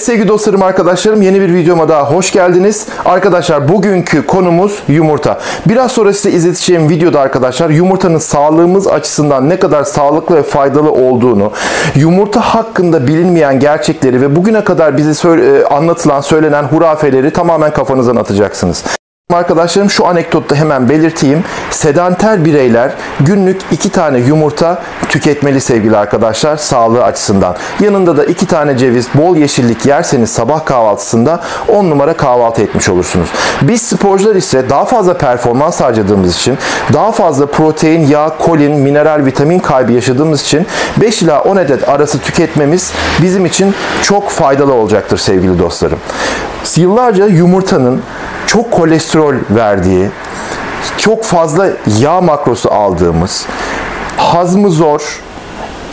Sevgili dostlarım, arkadaşlarım yeni bir videoma daha hoş geldiniz. Arkadaşlar bugünkü konumuz yumurta. Biraz sonra size izleteceğim videoda arkadaşlar yumurtanın sağlığımız açısından ne kadar sağlıklı ve faydalı olduğunu, yumurta hakkında bilinmeyen gerçekleri ve bugüne kadar bize söyle- anlatılan, söylenen hurafeleri tamamen kafanızdan atacaksınız. Arkadaşlarım şu anekdotta hemen belirteyim. Sedanter bireyler günlük iki tane yumurta tüketmeli sevgili arkadaşlar sağlığı açısından. Yanında da iki tane ceviz, bol yeşillik yerseniz sabah kahvaltısında 10 numara kahvaltı etmiş olursunuz. Biz sporcular ise daha fazla performans harcadığımız için, daha fazla protein, yağ, kolin, mineral, vitamin kaybı yaşadığımız için 5 ila 10 adet arası tüketmemiz bizim için çok faydalı olacaktır sevgili dostlarım. Yıllarca yumurtanın çok kolesterol verdiği, çok fazla yağ makrosu aldığımız, hazmı zor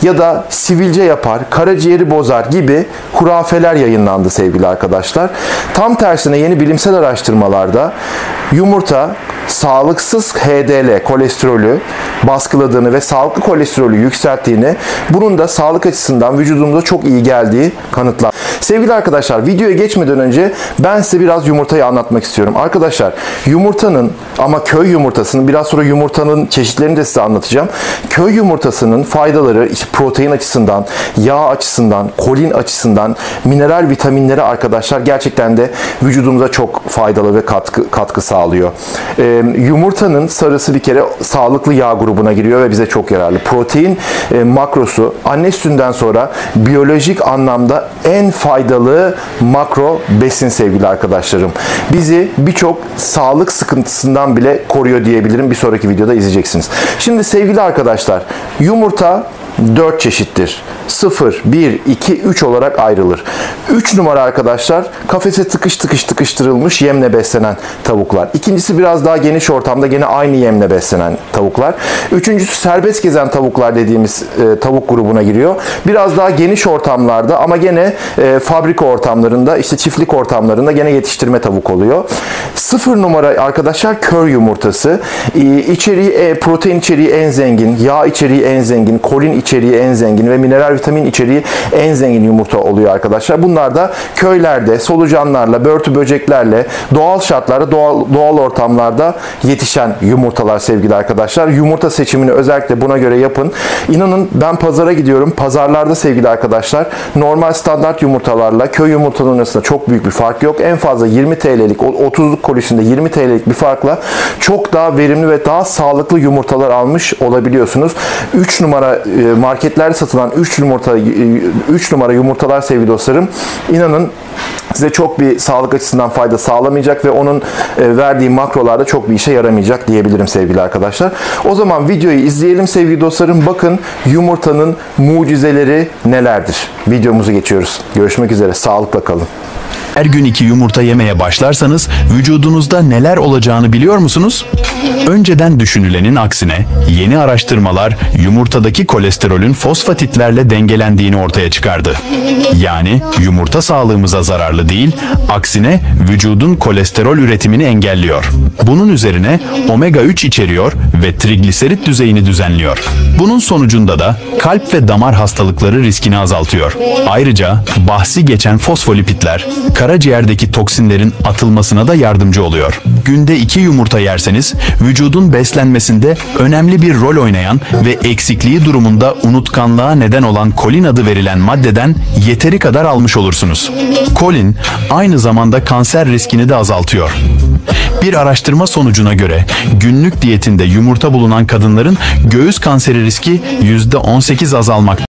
ya da sivilce yapar, karaciğeri bozar gibi hurafeler yayınlandı sevgili arkadaşlar. Tam tersine yeni bilimsel araştırmalarda yumurta sağlıksız HDL kolesterolü baskıladığını ve sağlıklı kolesterolü yükselttiğini, bunun da sağlık açısından vücudumuza çok iyi geldiği kanıtlar. Sevgili arkadaşlar videoya geçmeden önce ben size biraz yumurtayı anlatmak istiyorum. Arkadaşlar yumurtanın ama köy yumurtasının biraz sonra yumurtanın çeşitlerini de size anlatacağım. Köy yumurtasının faydaları işte protein açısından, yağ açısından, kolin açısından, mineral vitaminleri arkadaşlar gerçekten de vücudumuza çok faydalı ve katkı katkı sağlıyor. Ee, yumurtanın sarısı bir kere sağlıklı yağ grubuna giriyor ve bize çok yararlı. Protein e, makrosu anne sütünden sonra biyolojik anlamda en faydalı makro besin sevgili arkadaşlarım. Bizi birçok sağlık sıkıntısından bile koruyor diyebilirim. Bir sonraki videoda izleyeceksiniz. Şimdi sevgili arkadaşlar yumurta 4 çeşittir. 0, 1, 2, 3 olarak ayrılır. 3 numara arkadaşlar kafese tıkış tıkış tıkıştırılmış yemle beslenen tavuklar. İkincisi biraz daha geniş ortamda gene aynı yemle beslenen tavuklar. Üçüncüsü serbest gezen tavuklar dediğimiz e, tavuk grubuna giriyor. Biraz daha geniş ortamlarda ama gene e, fabrika ortamlarında işte çiftlik ortamlarında gene yetiştirme tavuk oluyor. 0 numara arkadaşlar kör yumurtası. E, içeriği e, protein içeriği en zengin, yağ içeriği en zengin, kolin içeriği en zengin ve mineral vitamin içeriği en zengin yumurta oluyor arkadaşlar. Bunlar da köylerde solucanlarla, börtü böceklerle, doğal şartlarda, doğal, doğal ortamlarda yetişen yumurtalar sevgili arkadaşlar. Yumurta seçimini özellikle buna göre yapın. İnanın ben pazara gidiyorum. Pazarlarda sevgili arkadaşlar normal standart yumurtalarla köy yumurtalarının arasında çok büyük bir fark yok. En fazla 20 TL'lik, 30'luk kolisinde 20 TL'lik bir farkla çok daha verimli ve daha sağlıklı yumurtalar almış olabiliyorsunuz. 3 numara e, marketlerde satılan 3 yumurta 3 numara yumurtalar sevgili dostlarım inanın size çok bir sağlık açısından fayda sağlamayacak ve onun e, verdiği makrolarda çok bir işe yaramayacak diyebilirim sevgili arkadaşlar. O zaman videoyu izleyelim sevgili dostlarım. Bakın yumurtanın mucizeleri nelerdir? Videomuzu geçiyoruz. Görüşmek üzere. Sağlıkla kalın. Her gün iki yumurta yemeye başlarsanız vücudunuzda neler olacağını biliyor musunuz? Önceden düşünülenin aksine yeni araştırmalar yumurtadaki kolesterolün fosfatitlerle dengelendiğini ortaya çıkardı. Yani yumurta sağlığımıza zararlı değil, aksine vücudun kolesterol üretimini engelliyor. Bunun üzerine omega 3 içeriyor ve trigliserit düzeyini düzenliyor. Bunun sonucunda da kalp ve damar hastalıkları riskini azaltıyor. Ayrıca bahsi geçen fosfolipitler karaciğerdeki toksinlerin atılmasına da yardımcı oluyor. Günde iki yumurta yerseniz vücudun beslenmesinde önemli bir rol oynayan ve eksikliği durumunda unutkanlığa neden olan kolin adı verilen maddeden yeteri kadar almış olursunuz. Kolin aynı zamanda kanser riskini de azaltıyor. Bir araştırma sonucuna göre günlük diyetinde yumurta bulunan kadınların göğüs kanseri riski %18 azalmaktadır.